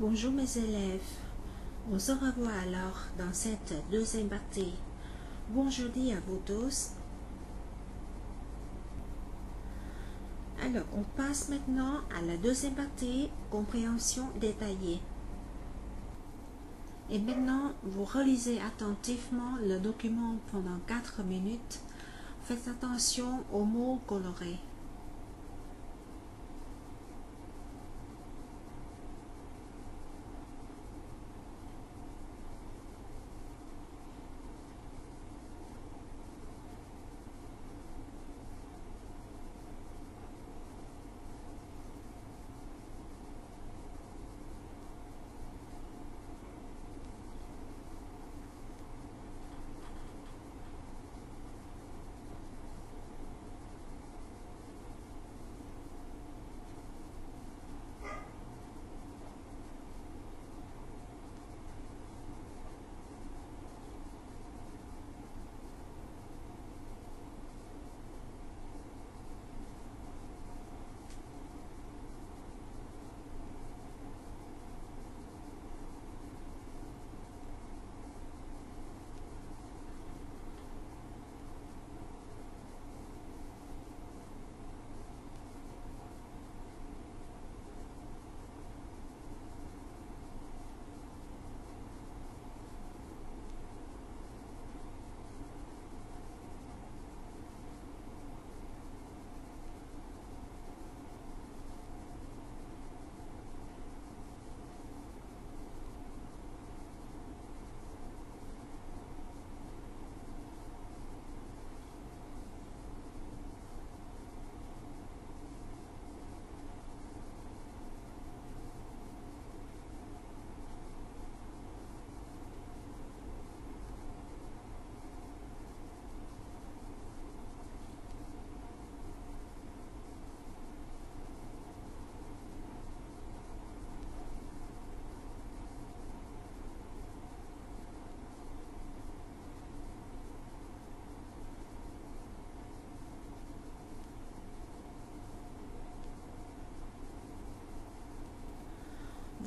Bonjour mes élèves, on se revoit alors dans cette deuxième partie. Bonjour à vous tous. Alors, on passe maintenant à la deuxième partie, compréhension détaillée. Et maintenant, vous relisez attentivement le document pendant 4 minutes. Faites attention aux mots colorés.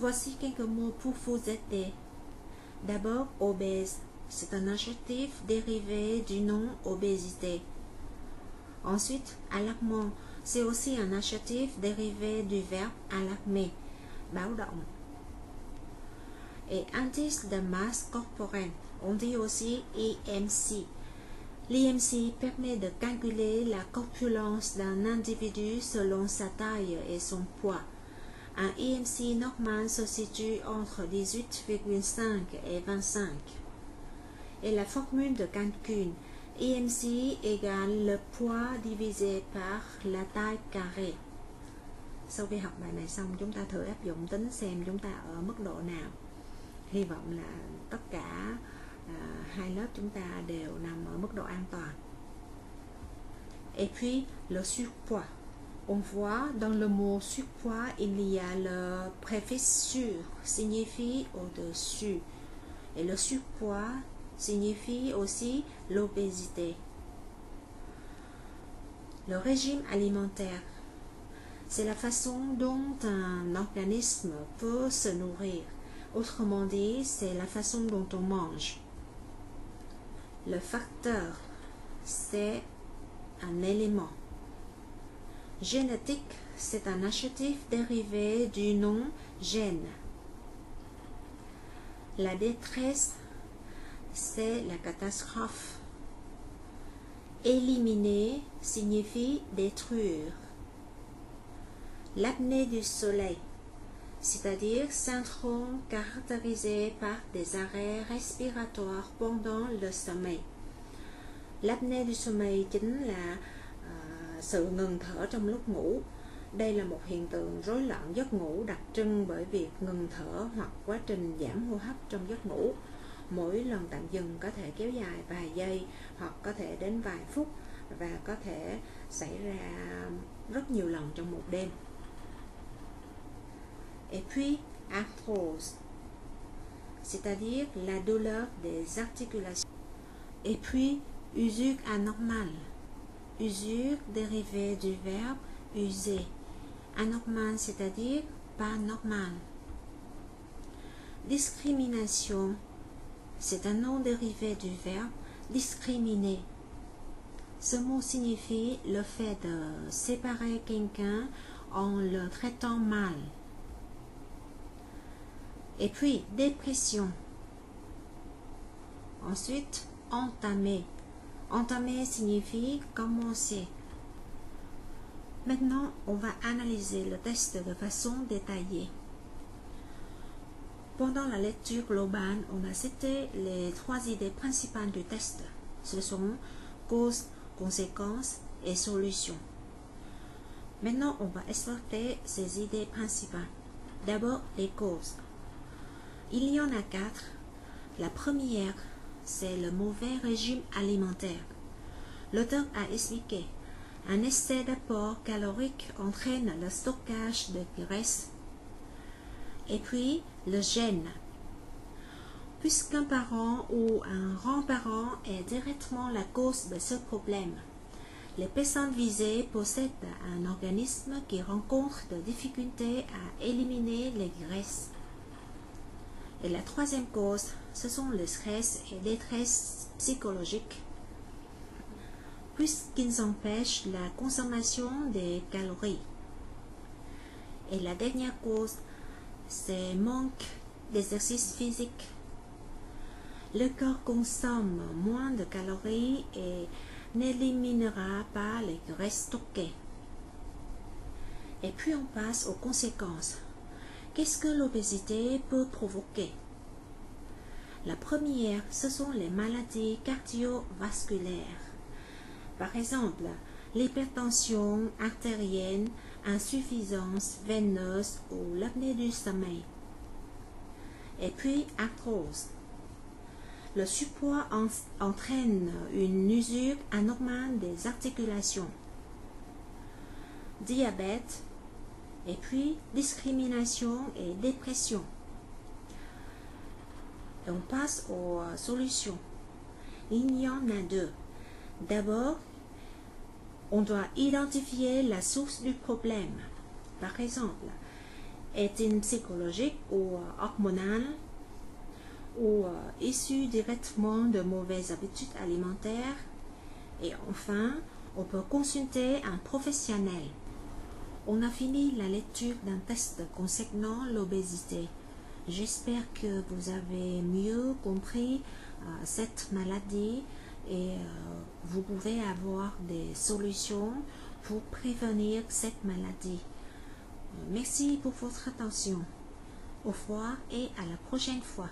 Voici quelques mots pour vous aider. D'abord, obèse. C'est un adjectif dérivé du nom obésité. Ensuite, alarmant. C'est aussi un adjectif dérivé du verbe alarmer. Et indice de masse corporelle, on dit aussi EMC. L'EMC permet de calculer la corpulence d'un individu selon sa taille et son poids. À, Un IMC normal se situe entre 18,5 et 25. Et la formule de calcul IMC égale le poids divisé par la taille carrée. Sau khi học bài này xong chúng ta thử áp dụng tính xem chúng ta ở mức độ nào. Hy vọng là tất cả à, hai lớp chúng ta đều nằm ở mức độ an toàn. Et puis le surpoids on voit dans le mot surpoids, il y a le préfixe sur, signifie au-dessus. Et le surpoids signifie aussi l'obésité. Le régime alimentaire, c'est la façon dont un organisme peut se nourrir. Autrement dit, c'est la façon dont on mange. Le facteur, c'est un élément. Génétique, c'est un adjectif dérivé du nom gène. La détresse, c'est la catastrophe. Éliminer signifie détruire. L'apnée du soleil, c'est-à-dire syndrome caractérisé par des arrêts respiratoires pendant le sommeil. L'apnée du sommeil chính là sự ngừng thở trong lúc ngủ. Đây là một hiện tượng rối loạn giấc ngủ đặc trưng bởi việc ngừng thở hoặc quá trình giảm hô hấp trong giấc ngủ. Mỗi lần tạm dừng có thể kéo dài vài giây hoặc có thể đến vài phút và có thể xảy ra rất nhiều lần trong một đêm. Et puis, arthrose. C'est-à-dire la douleur des articulations. Et puis, usure anormale. Usure dérivé du verbe user. Anormal, c'est-à-dire pas normal. Discrimination, c'est un nom dérivé du verbe discriminer. Ce mot signifie le fait de séparer quelqu'un en le traitant mal. Et puis, dépression. Ensuite, entamer. Entamer signifie commencer. Maintenant, on va analyser le test de façon détaillée. Pendant la lecture globale, on a cité les trois idées principales du test. Ce sont cause, conséquences et solutions. Maintenant, on va exploiter ces idées principales. D'abord, les causes. Il y en a quatre. La première, c'est le mauvais régime alimentaire. L'auteur a expliqué un excès d'apport calorique entraîne le stockage de graisse. Et puis, le gène. Puisqu'un parent ou un grand-parent est directement la cause de ce problème, les personnes visées possèdent un organisme qui rencontre des difficultés à éliminer les graisses. Et la troisième cause, ce sont le stress et détresse psychologique, puisqu'ils empêchent la consommation des calories. Et la dernière cause, c'est manque d'exercice physique. Le corps consomme moins de calories et n'éliminera pas les graisses stockées. Et puis on passe aux conséquences. Qu'est-ce que l'obésité peut provoquer? La première, ce sont les maladies cardiovasculaires. Par exemple, l'hypertension artérienne, insuffisance veineuse ou l'apnée du sommeil. Et puis, arthrose. Le surpoids entraîne une usure anormale des articulations. Diabète, et puis, discrimination et dépression. on passe aux euh, solutions. Il y en a deux. D'abord, on doit identifier la source du problème. Par exemple, est-il psychologique ou euh, hormonale ou euh, issue directement de mauvaises habitudes alimentaires? Et enfin, on peut consulter un professionnel. On a fini la lecture d'un test concernant l'obésité. J'espère que vous avez mieux compris euh, cette maladie et euh, vous pouvez avoir des solutions pour prévenir cette maladie. Merci pour votre attention. Au revoir et à la prochaine fois.